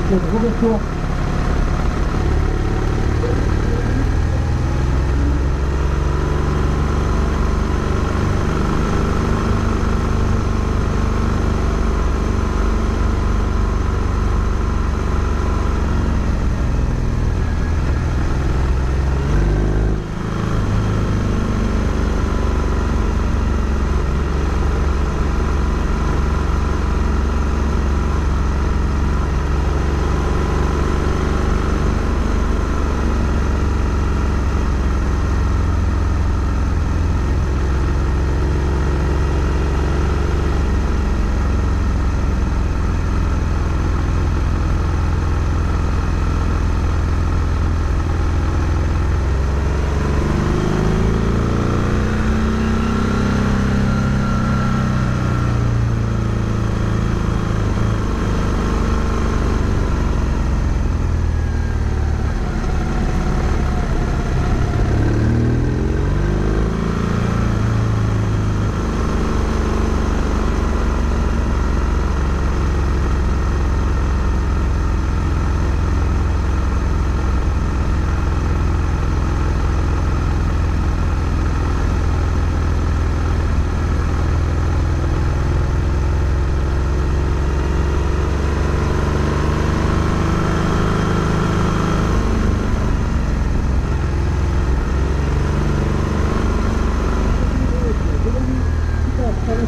de cette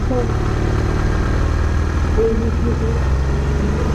Thank you.